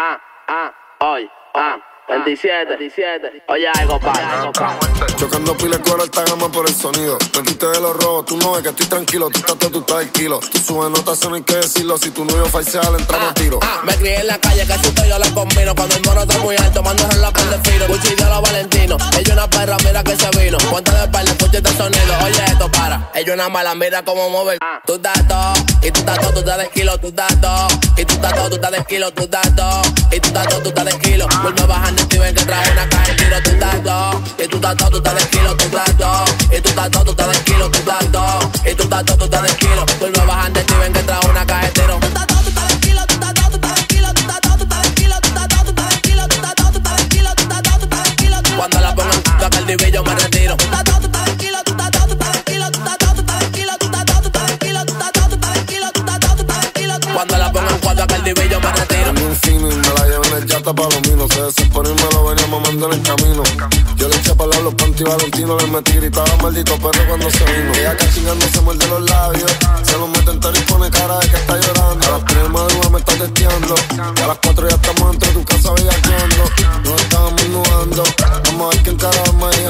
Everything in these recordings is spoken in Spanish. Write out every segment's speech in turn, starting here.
ah, ah, hoy, ah. 27, 27. Oye, algo para. Chocando pile cuero esta gama por el sonido. Metiste de los robos, tú no ves que estoy tranquilo. Tú estás todo, tú estás el kilo. Tú subes notas, no hay que decirlo. Si tu novio facial, entramos a tiro. Ah, me crié en la calle, que susto yo la combino. Cuando el mono está muy alto, mando a la de fino. Gucci de los Valentino. Ella una perra, mira que se vino. Cuenta de baile, escucha este sonido. Oye, esto para. Ella una mala, mira cómo mover. Tú estás todo, y tú estás todo, tú estás de kilo, tú estás todo. Y tú estás todo, tú estás de kilo, tú estás todo. Y tú estás todo, tú estás de kilo. Vuelve bajando y ven que trae una caja tiro, tú estás todo. Y tú estás todo, tú estás de kilo, tú estás todo. Y tú estás todo, tú estás de kilo, tú estás todo. Y tú estás todo, tú estás de kilo. Vuelve bajando y ven que trae una caja tiro. De kilo, tú estás todo, tú estás de yata palomino. Se desesperó y me lo venía mamando en el camino. Yo le eché para los panty Valentino, le metí gritaba maldito perro cuando se vino. Ella que chingando se muerde los labios. Se lo mete entero y pone cara de que está llorando. A las 3 de me está testeando. A las 4 ya estamos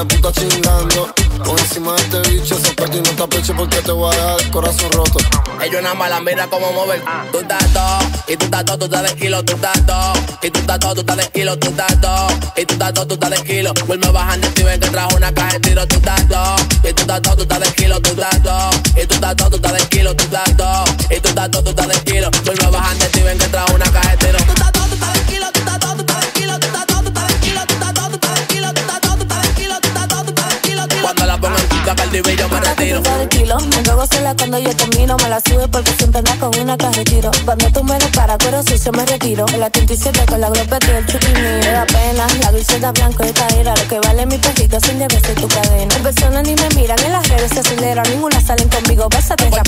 tú estás chingando. Por encima de este bicho, se y no te apeche porque te voy a dejar el corazón roto. Ellos una mala mira cómo mover. Tú estás todo, y tú estás todo, tú estás de kilo, tú estás todo. Y tú estás todo, tú estás de kilo, tú estás todo. Y tú estás todo, tú estás de kilo. Vuelve bajando y ven que trajo una caja de tiro, tú estás todo. Y tú estás todo, tú estás de kilo, tú estás todo. Y tú estás todo, tú estás de kilo, tú estás todo. Y tú estás todo, tú estás de kilo. Vuelve bajando y ven que trajo una caja de divillo, me retiro. de kilo, me luego se la cuando yo termino, me la sube porque siempre anda con una tiro. Cuando tú me para, pero si se me retiro. En la 37 con la glopeta y el chupi Me da pena, la dulceta blanco de cadera. Lo que vale mi perrito sin ser tu cadena. En personas ni me miran, en las redes se aceleran. Ninguna salen conmigo, bésate Por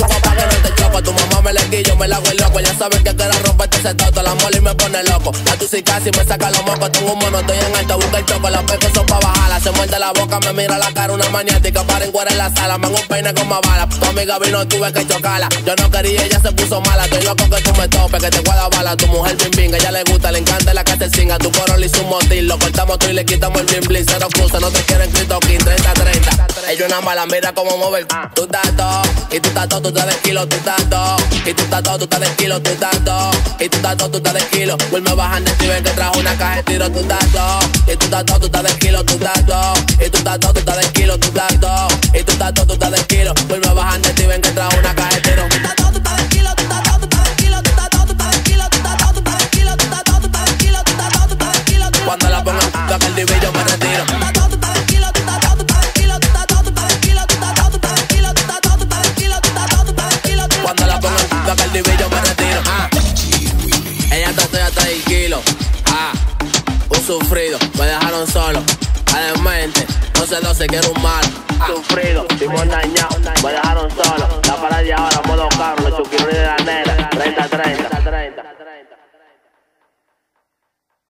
tu mamá me la la el loco. Ya saben que quiero romperte ese toto, la mola y me pone loco. Tú sí casi me saca los mocos, tengo un mono, estoy en alto, busca el choco, las pecos son pa' bajarla. Se muerde la boca, me mira la cara, una maniática, para en en la sala. Man, un peine con más bala. Tu amiga vino, tuve que chocarla. Yo no quería, ella se puso mala. Estoy loco que tú me topes, que te guarda bala. Tu mujer bim bim, ella le gusta, le encanta la singa. Tu coro le hizo un motil, lo cortamos tú y le quitamos el bim blim. Cero cruces, no te quieren Cristo King, 30-30. Ellos nada más la mira como mover. Tú estás todo, y tú estás todo, tú estás de kilo, tú todo. Y tú estás todo, tú estás de kilo, tú todo. Y tú estás todo, tú estás de kilo. Vuelve bajando y ven que trajo una caja de tiro, tú todo. Y tú estás todo, tú estás de kilo, tú todo. Y tú estás todo, tú estás de kilo, tú estás sufrido, me dejaron solo. Ademente, no sé, no sé, quiero un mal. Sufrido, fuimos dañados, me dejaron solo. La para